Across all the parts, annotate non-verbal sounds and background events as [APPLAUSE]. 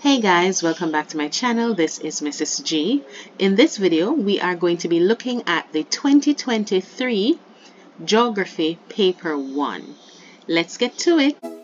Hey guys, welcome back to my channel. This is Mrs. G. In this video, we are going to be looking at the 2023 Geography Paper 1. Let's get to it.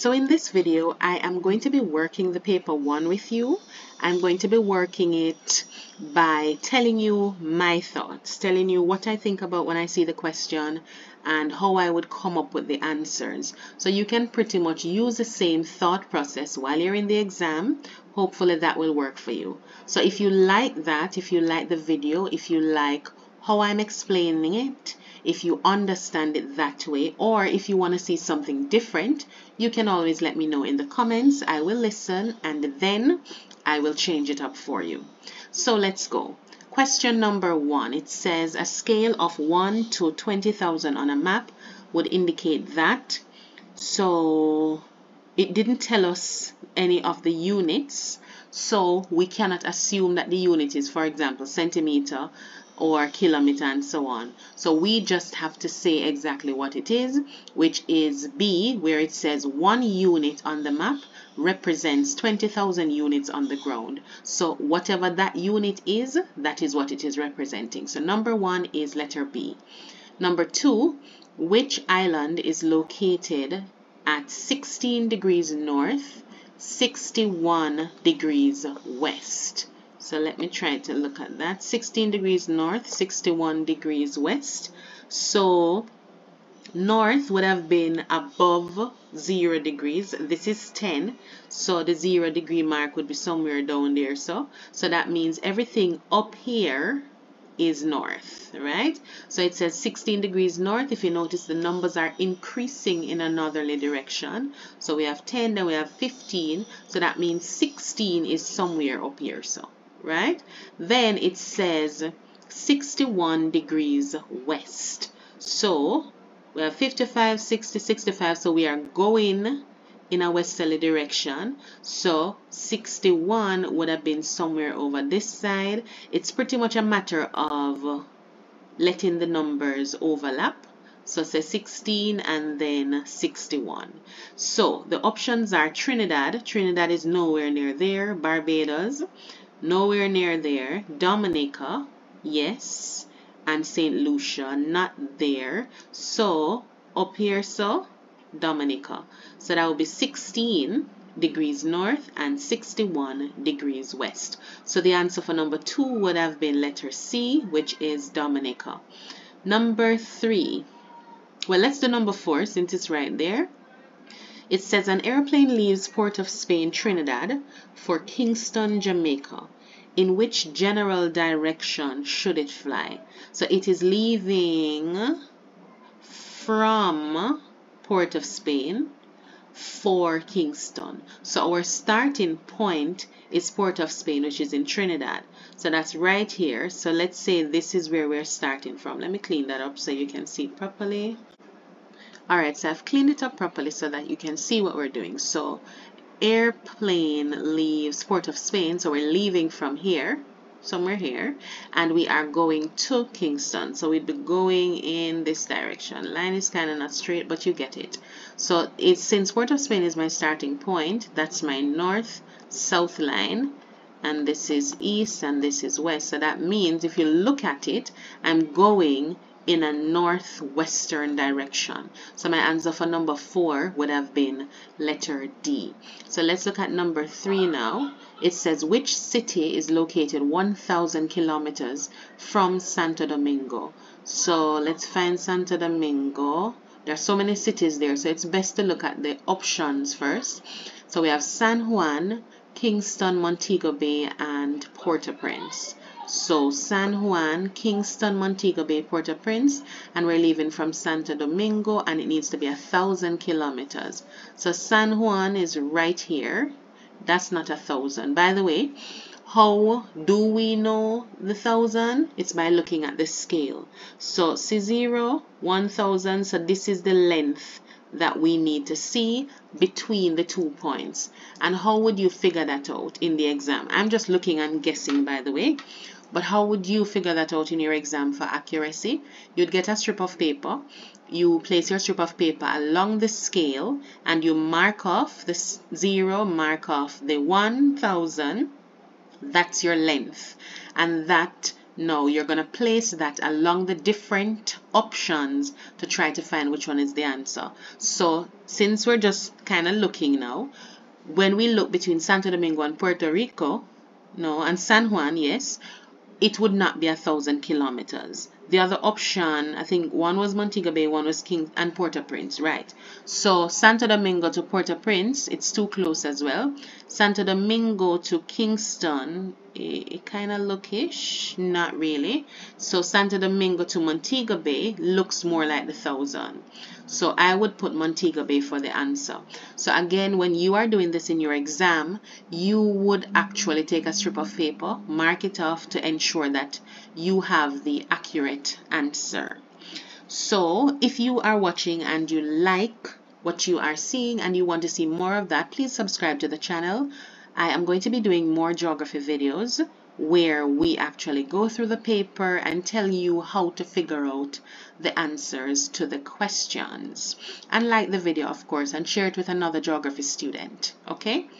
So in this video, I am going to be working the paper 1 with you. I'm going to be working it by telling you my thoughts, telling you what I think about when I see the question and how I would come up with the answers. So you can pretty much use the same thought process while you're in the exam. Hopefully that will work for you. So if you like that, if you like the video, if you like how I'm explaining it, if you understand it that way or if you want to see something different you can always let me know in the comments. I will listen and then I will change it up for you. So let's go. Question number one it says a scale of 1 to 20,000 on a map would indicate that. So it didn't tell us any of the units so we cannot assume that the unit is for example centimeter or kilometer and so on. So we just have to say exactly what it is, which is B, where it says one unit on the map represents 20,000 units on the ground. So whatever that unit is, that is what it is representing. So number one is letter B. Number two, which island is located at 16 degrees north, 61 degrees west? So let me try to look at that. 16 degrees north, 61 degrees west. So north would have been above 0 degrees. This is 10. So the 0 degree mark would be somewhere down there. So, so that means everything up here is north, right? So it says 16 degrees north. If you notice, the numbers are increasing in a northerly direction. So we have 10, then we have 15. So that means 16 is somewhere up here. So right? Then it says 61 degrees west. So we have 55, 60, 65. So we are going in a westerly direction. So 61 would have been somewhere over this side. It's pretty much a matter of letting the numbers overlap. So say 16 and then 61. So the options are Trinidad. Trinidad is nowhere near there. Barbados nowhere near there. Dominica, yes. And St. Lucia, not there. So, up here, so, Dominica. So that would be 16 degrees north and 61 degrees west. So the answer for number two would have been letter C, which is Dominica. Number three. Well, let's do number four since it's right there. It says an airplane leaves Port of Spain, Trinidad for Kingston, Jamaica. In which general direction should it fly? So it is leaving from Port of Spain for Kingston. So our starting point is Port of Spain, which is in Trinidad. So that's right here. So let's say this is where we're starting from. Let me clean that up so you can see it properly. Alright, so I've cleaned it up properly so that you can see what we're doing. So airplane leaves Port of Spain, so we're leaving from here, somewhere here, and we are going to Kingston. So we'd be going in this direction. Line is kind of not straight, but you get it. So it's since Port of Spain is my starting point, that's my north-south line, and this is east and this is west. So that means if you look at it, I'm going in a northwestern direction. So my answer for number four would have been letter D. So let's look at number three now. It says which city is located 1,000 kilometers from Santo Domingo. So let's find Santo Domingo. There are so many cities there, so it's best to look at the options first. So we have San Juan, Kingston, Montego Bay, and Port-au-Prince. So San Juan, Kingston, Montego Bay, Port-au-Prince, and we're leaving from Santo Domingo, and it needs to be a thousand kilometers. So San Juan is right here. That's not a thousand. By the way, how do we know the thousand? It's by looking at the scale. So C0, 1000, so this is the length that we need to see between the two points. And how would you figure that out in the exam? I'm just looking and guessing, by the way. But how would you figure that out in your exam for accuracy? You'd get a strip of paper, you place your strip of paper along the scale and you mark off the zero, mark off the 1000, that's your length. And that now you're going to place that along the different options to try to find which one is the answer. So since we're just kind of looking now, when we look between Santo Domingo and Puerto Rico, no, and San Juan, yes, it would not be a thousand kilometers. The other option, I think one was Montego Bay, one was King and Port-au-Prince, right? So Santo Domingo to Port-au-Prince, it's too close as well. Santo Domingo to Kingston, it, it kind of lookish, not really. So Santo Domingo to Montego Bay looks more like the thousand. So I would put Montego Bay for the answer. So again, when you are doing this in your exam, you would actually take a strip of paper, mark it off to ensure that you have the accurate answer. So if you are watching and you like what you are seeing and you want to see more of that, please subscribe to the channel. I am going to be doing more geography videos where we actually go through the paper and tell you how to figure out the answers to the questions. And like the video, of course, and share it with another geography student. Okay?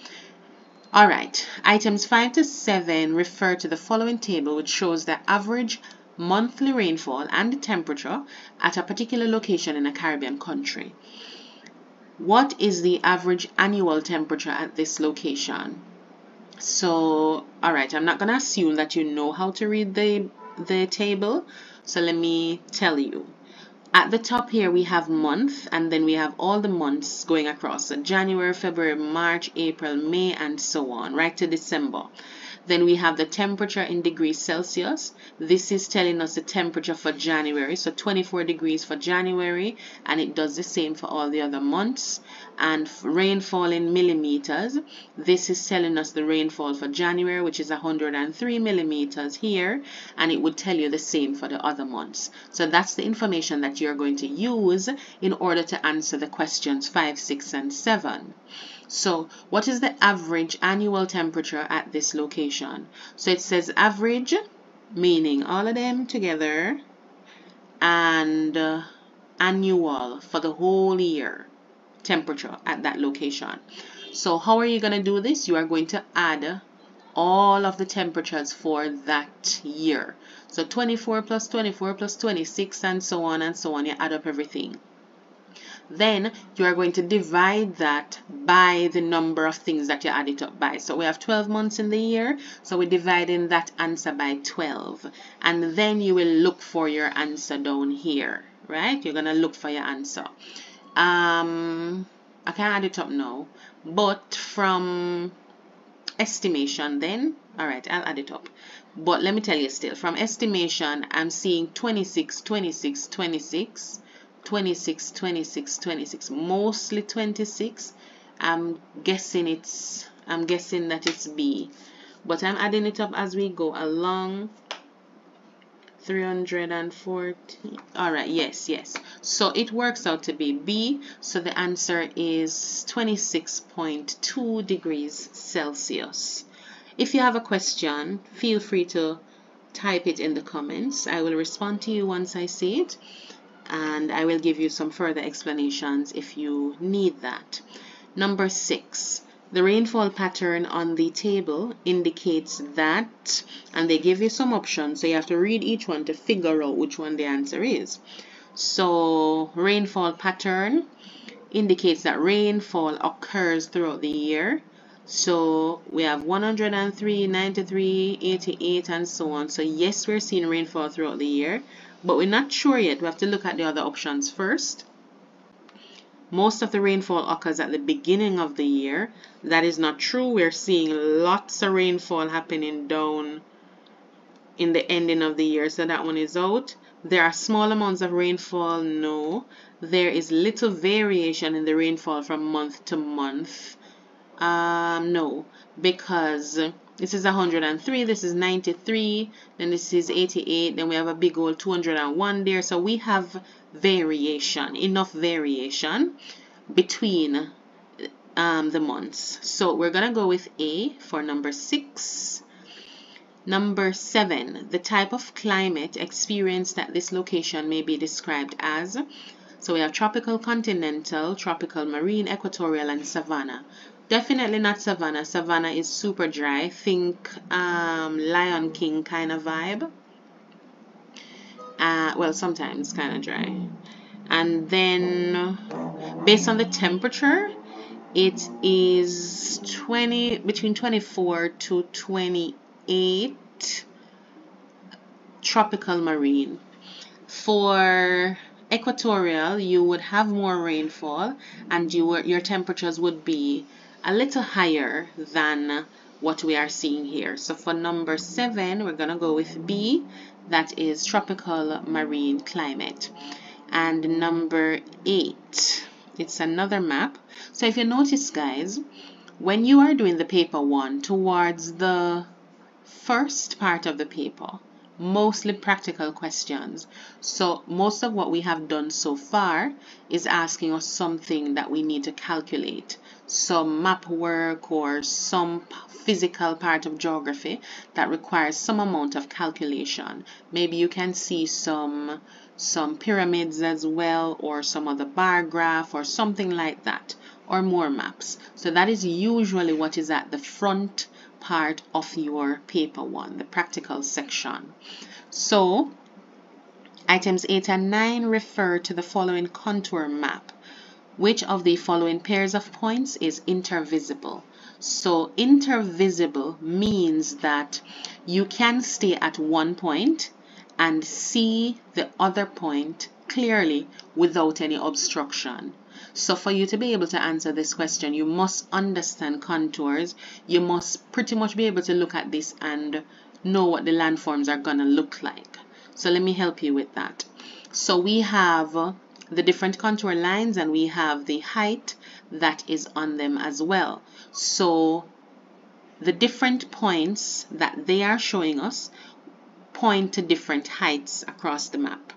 All right. Items 5 to 7 refer to the following table, which shows the average monthly rainfall and temperature at a particular location in a Caribbean country. What is the average annual temperature at this location? So, all right, I'm not going to assume that you know how to read the, the table. So let me tell you. At the top here, we have month, and then we have all the months going across. So January, February, March, April, May, and so on, right to December. Then we have the temperature in degrees Celsius. This is telling us the temperature for January. So 24 degrees for January and it does the same for all the other months. And rainfall in millimeters. This is telling us the rainfall for January which is 103 millimeters here and it would tell you the same for the other months. So that's the information that you're going to use in order to answer the questions 5, 6 and 7. So what is the average annual temperature at this location? So it says average, meaning all of them together, and uh, annual for the whole year temperature at that location. So how are you going to do this? You are going to add all of the temperatures for that year. So 24 plus 24 plus 26 and so on and so on. You add up everything. Then you are going to divide that by the number of things that you add it up by. So we have 12 months in the year. So we're dividing that answer by 12. And then you will look for your answer down here, right? You're going to look for your answer. Um, I can't add it up now. But from estimation then, all right, I'll add it up. But let me tell you still, from estimation, I'm seeing 26, 26, 26. 26 26 26 mostly 26 I'm guessing it's I'm guessing that it's B but I'm adding it up as we go along. 340 all right yes yes. So it works out to be B so the answer is 26.2 degrees Celsius. If you have a question feel free to type it in the comments. I will respond to you once I see it and I will give you some further explanations if you need that. Number six, the rainfall pattern on the table indicates that, and they give you some options, so you have to read each one to figure out which one the answer is. So, rainfall pattern indicates that rainfall occurs throughout the year. So we have 103, 93, 88, and so on. So yes, we're seeing rainfall throughout the year but we're not sure yet. We have to look at the other options first. Most of the rainfall occurs at the beginning of the year. That is not true. We're seeing lots of rainfall happening down in the ending of the year. So that one is out. There are small amounts of rainfall. No. There is little variation in the rainfall from month to month. Um, no, because this is 103, this is 93, then this is 88, then we have a big old 201 there. So we have variation, enough variation between um, the months. So we're going to go with A for number 6. Number seven, the type of climate experienced at this location may be described as. So we have tropical, continental, tropical, marine, equatorial, and savanna. Definitely not savanna. Savanna is super dry. Think um, Lion King kind of vibe. Uh, well, sometimes kind of dry. And then based on the temperature, it is 20 between 24 to 28 tropical marine. For equatorial, you would have more rainfall and you were, your temperatures would be a little higher than what we are seeing here. So for number seven, we're going to go with B, that is tropical marine climate. And number eight, it's another map. So if you notice, guys, when you are doing the paper one towards the first part of the paper, mostly practical questions. So most of what we have done so far is asking us something that we need to calculate. Some map work or some physical part of geography that requires some amount of calculation. Maybe you can see some some pyramids as well or some other bar graph or something like that or more maps. So that is usually what is at the front part of your paper one, the practical section. So items 8 and 9 refer to the following contour map. Which of the following pairs of points is intervisible? So intervisible means that you can stay at one point and see the other point clearly without any obstruction. So for you to be able to answer this question, you must understand contours. You must pretty much be able to look at this and know what the landforms are going to look like. So let me help you with that. So we have the different contour lines and we have the height that is on them as well. So the different points that they are showing us point to different heights across the map.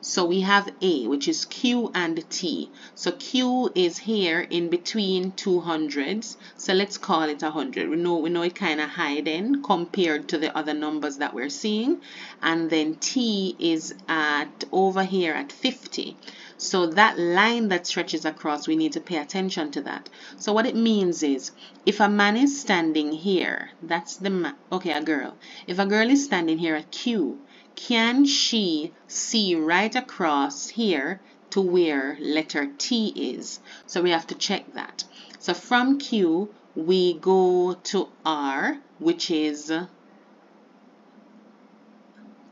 So we have A, which is Q and T. So Q is here in between two hundreds. So let's call it hundred. We know we know it kind of hiding compared to the other numbers that we're seeing. And then T is at over here at 50. So that line that stretches across, we need to pay attention to that. So what it means is, if a man is standing here, that's the man, okay, a girl. If a girl is standing here at Q, can she see right across here to where letter T is? So we have to check that. So from Q, we go to R, which is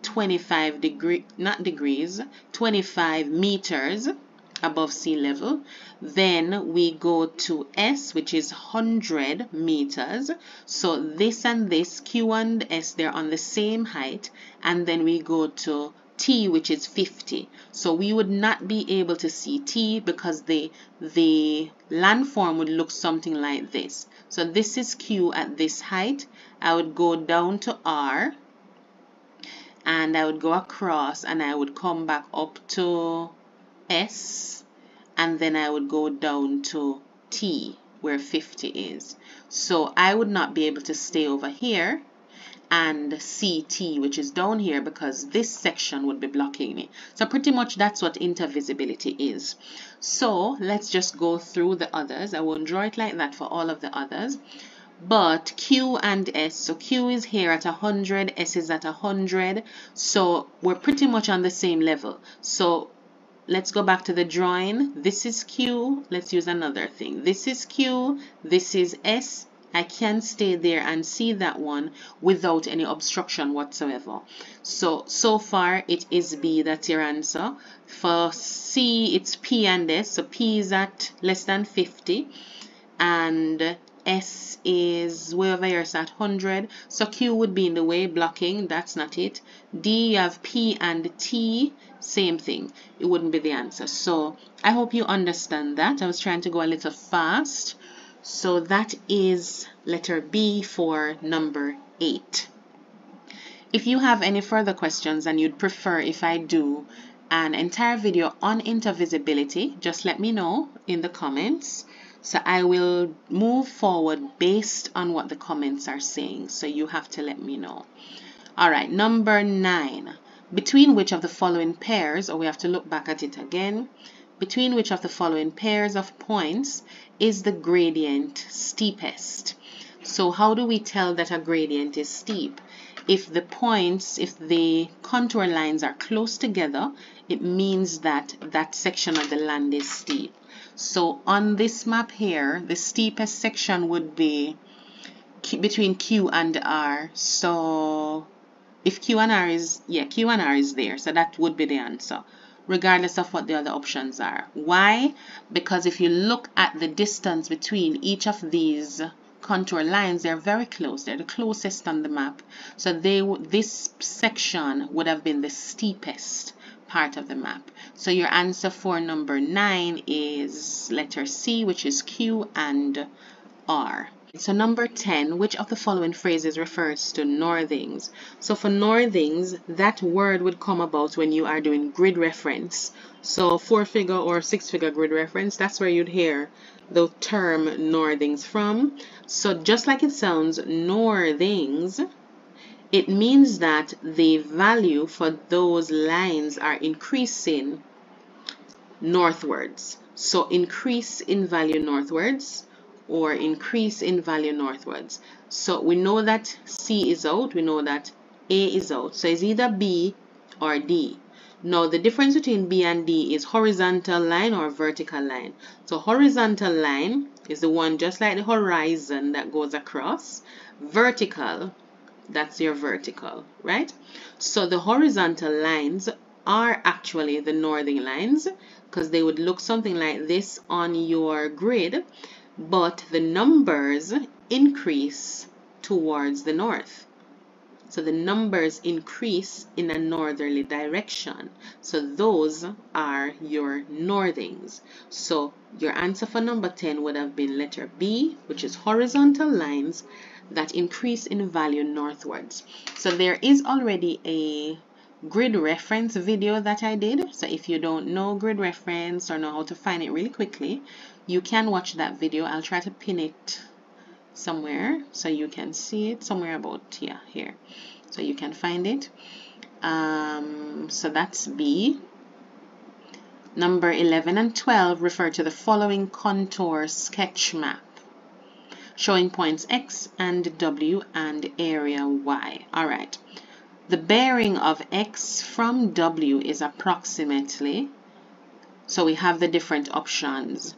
25 degree, not degrees, 25 meters above sea level. Then we go to S, which is 100 meters. So this and this, Q and S, they're on the same height. And then we go to T, which is 50. So we would not be able to see T because the, the landform would look something like this. So this is Q at this height. I would go down to R and I would go across and I would come back up to S and then I would go down to T where 50 is. So I would not be able to stay over here and see T which is down here because this section would be blocking me. So pretty much that's what intervisibility is. So let's just go through the others. I won't draw it like that for all of the others but Q and S, so Q is here at 100, S is at 100, so we're pretty much on the same level. So let's go back to the drawing. This is Q, let's use another thing. This is Q, this is S, I can stay there and see that one without any obstruction whatsoever. So, so far it is B, that's your answer. For C, it's P and S, so P is at less than 50 and S is here, so at 100. So Q would be in the way, blocking, that's not it. D, you have P and T, same thing. It wouldn't be the answer. So I hope you understand that. I was trying to go a little fast. So that is letter B for number 8. If you have any further questions and you'd prefer if I do an entire video on intervisibility, just let me know in the comments. So I will move forward based on what the comments are saying. So you have to let me know. All right, number nine. Between which of the following pairs, or we have to look back at it again, between which of the following pairs of points is the gradient steepest? So how do we tell that a gradient is steep? If the points, if the contour lines are close together, it means that that section of the land is steep. So on this map here, the steepest section would be between Q and R. So if Q and R is, yeah, Q and R is there. So that would be the answer regardless of what the other options are. Why? Because if you look at the distance between each of these contour lines, they're very close. They're the closest on the map. So they this section would have been the steepest part of the map. So your answer for number 9 is letter C, which is Q and R. So number 10, which of the following phrases refers to northings? So for northings, that word would come about when you are doing grid reference. So four-figure or six-figure grid reference, that's where you'd hear the term northings from. So just like it sounds, northings, it means that the value for those lines are increasing northwards. So increase in value northwards or increase in value northwards. So we know that C is out, we know that A is out. So it's either B or D. Now the difference between B and D is horizontal line or vertical line. So horizontal line is the one just like the horizon that goes across. Vertical, that's your vertical, right? So the horizontal lines are actually the northing lines because they would look something like this on your grid but the numbers increase towards the north. So the numbers increase in a northerly direction. So those are your northings. So your answer for number 10 would have been letter B, which is horizontal lines that increase in value northwards. So there is already a grid reference video that I did. So if you don't know grid reference or know how to find it really quickly, you can watch that video. I'll try to pin it somewhere so you can see it somewhere about here, here. So you can find it. Um, so that's B. Number 11 and 12 refer to the following contour sketch map showing points X and W and area Y. All right. The bearing of X from W is approximately, so we have the different options.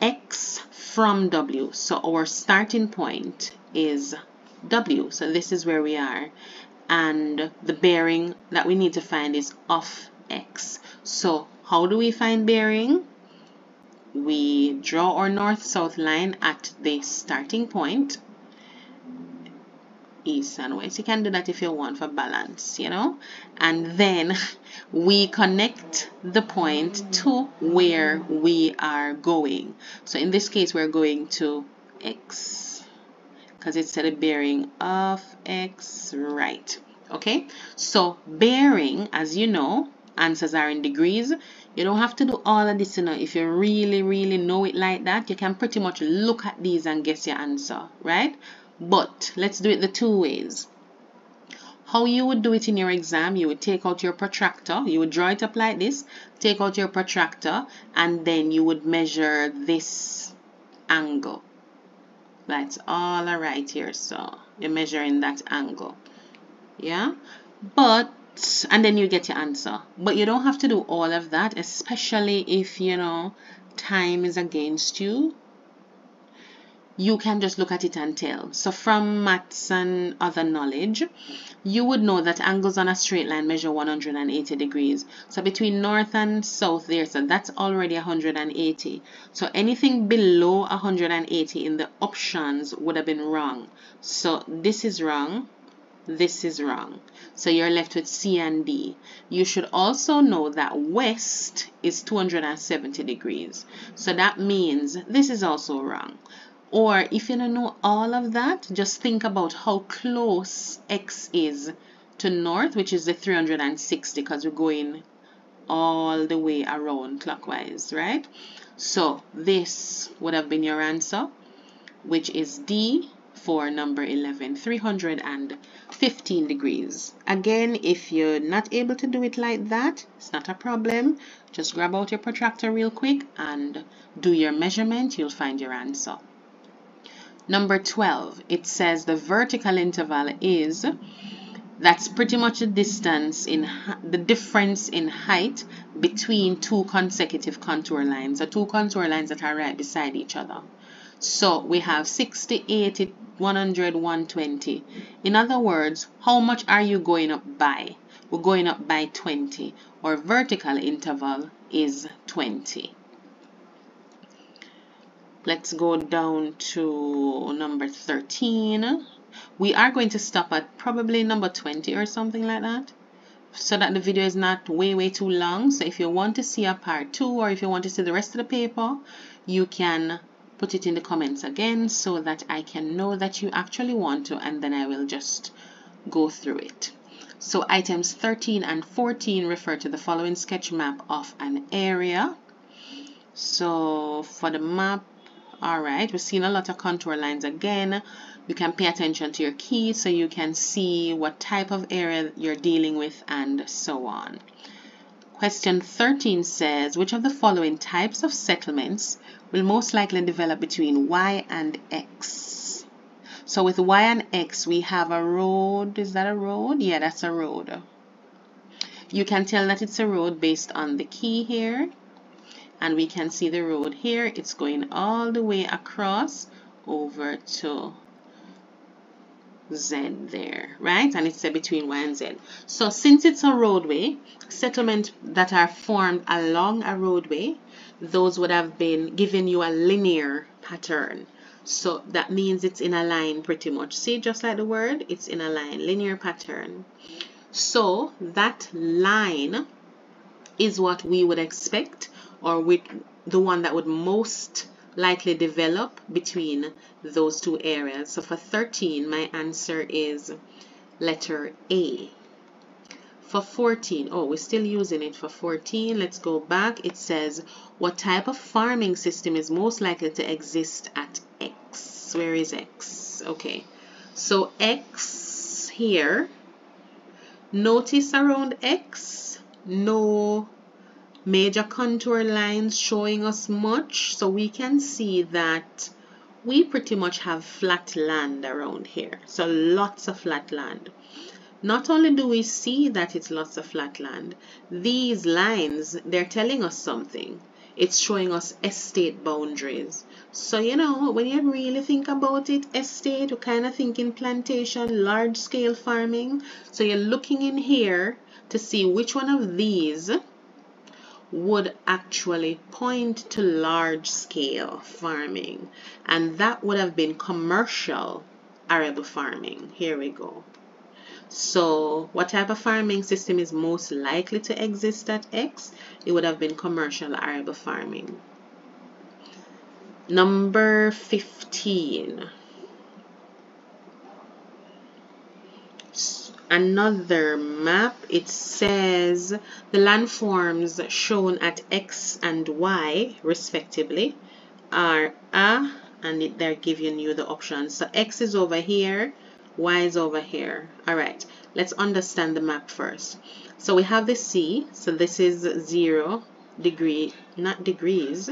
X from W, so our starting point is W, so this is where we are. And the bearing that we need to find is of X. So how do we find bearing? We draw our north-south line at the starting point. East and west you can do that if you want for balance you know? And then [LAUGHS] we connect the point to where we are going. So in this case we're going to x because it's at a bearing of x right. Okay? So bearing as you know answers are in degrees you don't have to do all of this you know if you really really know it like that you can pretty much look at these and guess your answer right but let's do it the two ways. How you would do it in your exam, you would take out your protractor, you would draw it up like this, take out your protractor, and then you would measure this angle. That's all right here, so you're measuring that angle. Yeah, but and then you get your answer. But you don't have to do all of that, especially if you know time is against you you can just look at it and tell. So from maths and other knowledge, you would know that angles on a straight line measure 180 degrees. So between north and south there, so that's already 180. So anything below 180 in the options would have been wrong. So this is wrong. This is wrong. So you're left with C and D. You should also know that west is 270 degrees. So that means this is also wrong. Or if you don't know all of that, just think about how close x is to north, which is the 360 because we're going all the way around clockwise, right? So this would have been your answer, which is D for number 11, 315 degrees. Again, if you're not able to do it like that, it's not a problem. Just grab out your protractor real quick and do your measurement. You'll find your answer. Number 12, it says the vertical interval is that's pretty much the distance in the difference in height between two consecutive contour lines, or two contour lines that are right beside each other. So we have 60, 80, 100, 120. In other words, how much are you going up by? We're going up by 20. Our vertical interval is 20. Let's go down to number 13 we are going to stop at probably number 20 or something like that so that the video is not way way too long so if you want to see a part 2 or if you want to see the rest of the paper you can put it in the comments again so that I can know that you actually want to and then I will just go through it. So items 13 and 14 refer to the following sketch map of an area. So for the map all right we're seeing a lot of contour lines again. You can pay attention to your key so you can see what type of area you're dealing with and so on. Question 13 says, which of the following types of settlements will most likely develop between y and x? So with y and x, we have a road. Is that a road? Yeah, that's a road. You can tell that it's a road based on the key here. And we can see the road here. It's going all the way across over to Z there, right? And it's between Y and Z. So since it's a roadway, settlement that are formed along a roadway, those would have been given you a linear pattern. So that means it's in a line pretty much. See, just like the word, it's in a line, linear pattern. So that line is what we would expect or with the one that would most likely develop between those two areas. So for 13, my answer is letter A. For 14, oh, we're still using it for 14. Let's go back. It says, what type of farming system is most likely to exist at X? Where is X? Okay, so X here, notice around X, no major contour lines showing us much. So we can see that we pretty much have flat land around here. So lots of flat land. Not only do we see that it's lots of flat land these lines they're telling us something. It's showing us estate boundaries. So you know when you really think about it estate we're kind of thinking plantation large scale farming. So you're looking in here to see which one of these would actually point to large scale farming and that would have been commercial arable farming. Here we go. So what type of farming system is most likely to exist at X? It would have been commercial arable farming. Number 15 another map. It says the landforms shown at x and y respectively are a and it, they're giving you the options. So x is over here y is over here. All right let's understand the map first. So we have the sea so this is zero degree not degrees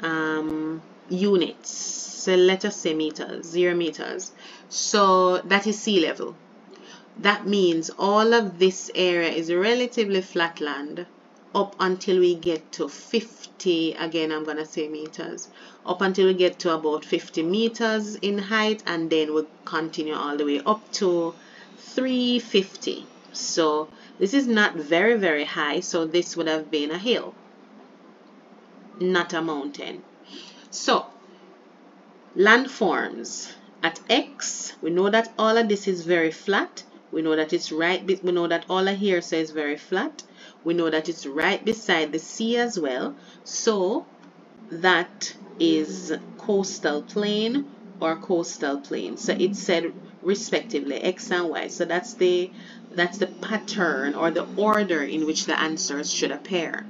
um, units. So let us say meters zero meters. So that is sea level that means all of this area is relatively flat land up until we get to 50 again I'm gonna say meters. Up until we get to about 50 meters in height and then we'll continue all the way up to 350 so this is not very very high so this would have been a hill not a mountain. So landforms. At X we know that all of this is very flat we know that it's right, we know that all of here says very flat. We know that it's right beside the sea as well. So that is coastal plain or coastal plain. So it said respectively X and Y. So that's the that's the pattern or the order in which the answers should appear.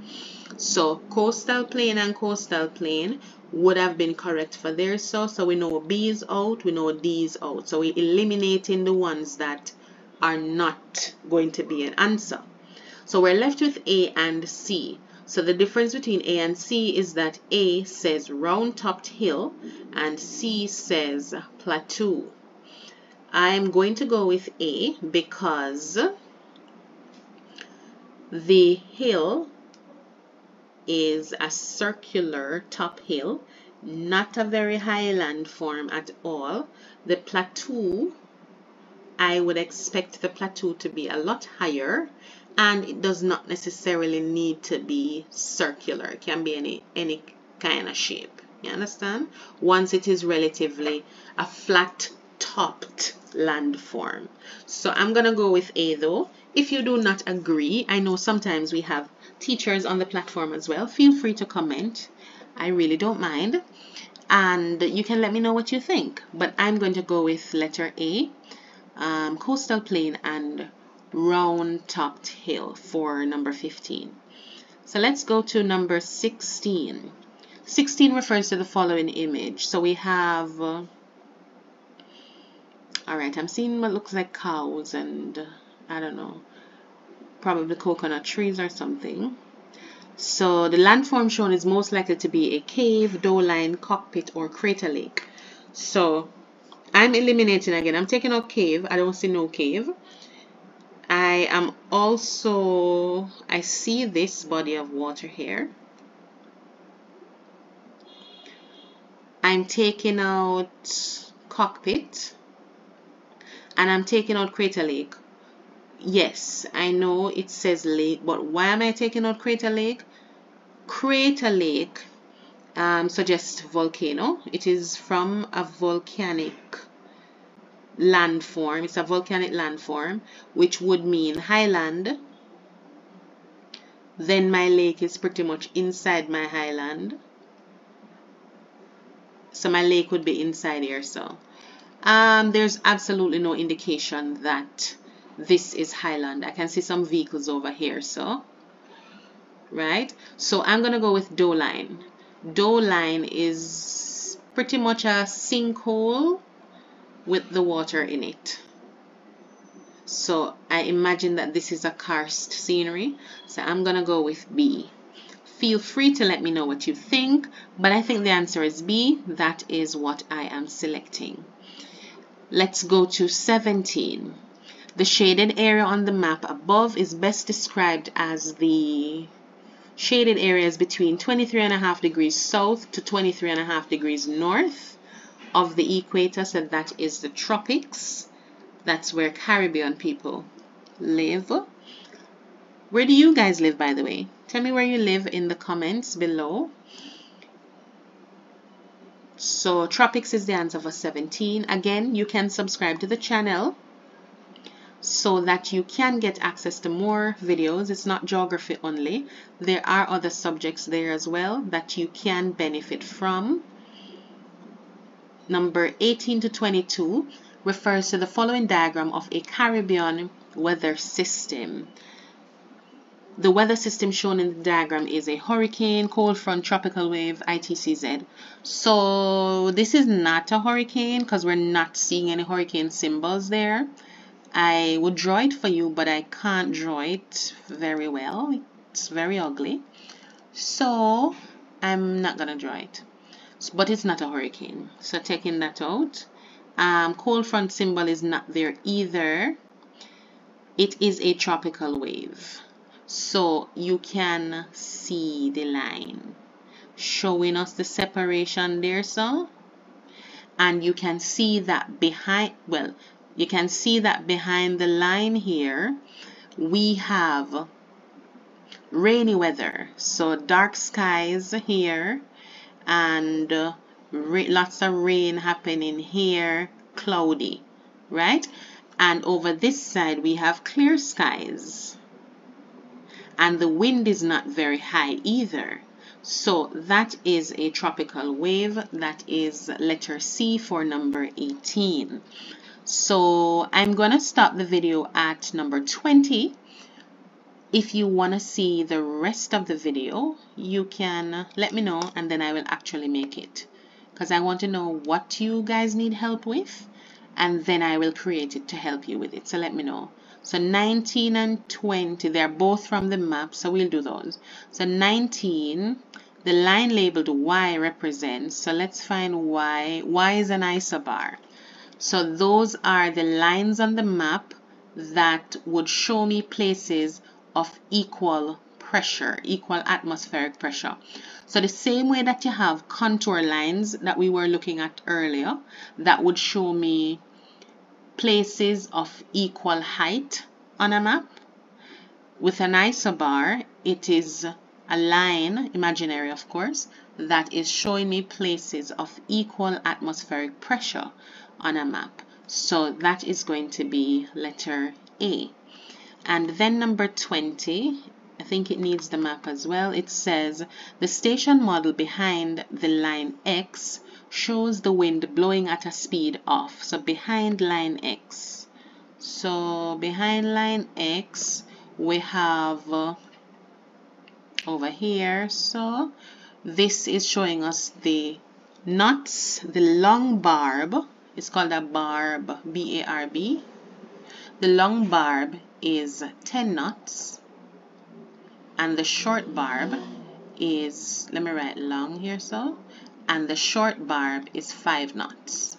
So coastal plain and coastal plain would have been correct for there. So, so we know B is out, we know D is out. So we're eliminating the ones that are not going to be an answer. So we're left with A and C. So the difference between A and C is that A says round-topped hill and C says plateau. I'm going to go with A because the hill is a circular top hill, not a very high landform at all. The plateau, I would expect the plateau to be a lot higher and it does not necessarily need to be circular. It can be any, any kind of shape. You understand? Once it is relatively a flat topped landform. So I'm going to go with A though. If you do not agree, I know sometimes we have teachers on the platform as well. Feel free to comment. I really don't mind. And you can let me know what you think. But I'm going to go with letter A, um, coastal plain and round topped hill for number 15. So let's go to number 16. 16 refers to the following image. So we have, uh, all right, I'm seeing what looks like cows and uh, I don't know, probably coconut trees or something. So the landform shown is most likely to be a cave, doline, cockpit, or crater lake. So I'm eliminating again. I'm taking out cave. I don't see no cave. I am also, I see this body of water here. I'm taking out cockpit and I'm taking out crater lake. Yes, I know it says lake, but why am I taking out crater lake? Crater lake um, suggests volcano. It is from a volcanic landform. It's a volcanic landform, which would mean highland. Then my lake is pretty much inside my highland. So my lake would be inside here. So um, there's absolutely no indication that this is highland. I can see some vehicles over here. So right. So I'm gonna go with Doline. Doline is pretty much a sinkhole with the water in it. So I imagine that this is a karst scenery. So I'm going to go with B. Feel free to let me know what you think, but I think the answer is B. That is what I am selecting. Let's go to 17. The shaded area on the map above is best described as the shaded areas between 23.5 degrees south to 23.5 degrees north of the equator, so that is the tropics. That's where Caribbean people live. Where do you guys live, by the way? Tell me where you live in the comments below. So tropics is the answer for 17. Again, you can subscribe to the channel so that you can get access to more videos. It's not geography only. There are other subjects there as well that you can benefit from number 18 to 22 refers to the following diagram of a Caribbean weather system. The weather system shown in the diagram is a hurricane, cold front, tropical wave, ITCZ. So this is not a hurricane because we're not seeing any hurricane symbols there. I would draw it for you, but I can't draw it very well. It's very ugly. So I'm not going to draw it but it's not a hurricane. So taking that out. Um, cold front symbol is not there either. It is a tropical wave. So you can see the line showing us the separation there, so. And you can see that behind, well, you can see that behind the line here, we have rainy weather. So dark skies here and uh, lots of rain happening here cloudy right? And over this side we have clear skies. And the wind is not very high either. So that is a tropical wave that is letter C for number 18 so I'm gonna stop the video at number 20 if you want to see the rest of the video you can let me know and then I will actually make it. Because I want to know what you guys need help with and then I will create it to help you with it. So let me know. So 19 and 20 they're both from the map so we'll do those. So 19 the line labeled Y represents. So let's find Y. Y is an isobar so those are the lines on the map that would show me places of equal pressure, equal atmospheric pressure. So the same way that you have contour lines that we were looking at earlier, that would show me places of equal height on a map. With an isobar, it is a line, imaginary of course, that is showing me places of equal atmospheric pressure on a map. So that is going to be letter A. And then number 20, I think it needs the map as well. It says the station model behind the line X shows the wind blowing at a speed of. So behind line X. So behind line X, we have uh, over here. So this is showing us the knots, the long barb it's called a barb, B-A-R-B. The long barb is 10 knots and the short barb is, let me write long here so, and the short barb is 5 knots.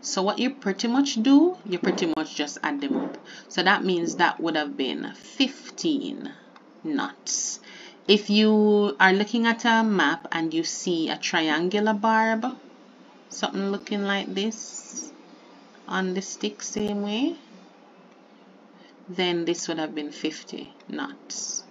So what you pretty much do, you pretty much just add them up. So that means that would have been 15 knots. If you are looking at a map and you see a triangular barb, something looking like this on the stick same way then this would have been 50 knots.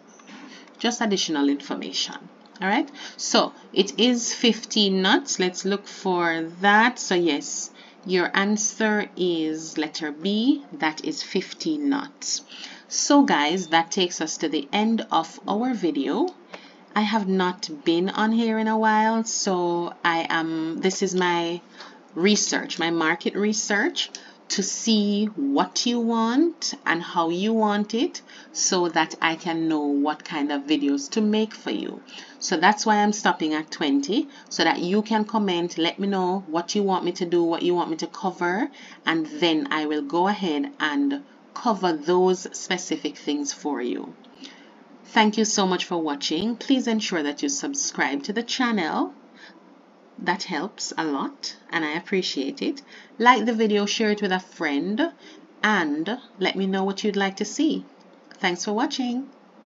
Just additional information. All right? So it is 15 knots. Let's look for that. So yes your answer is letter B. That is 15 knots. So guys that takes us to the end of our video I have not been on here in a while so I am this is my research my market research to see what you want and how you want it so that I can know what kind of videos to make for you. So that's why I'm stopping at 20 so that you can comment, let me know what you want me to do, what you want me to cover, and then I will go ahead and cover those specific things for you. Thank you so much for watching. Please ensure that you subscribe to the channel. That helps a lot and I appreciate it. Like the video, share it with a friend and let me know what you'd like to see. Thanks for watching.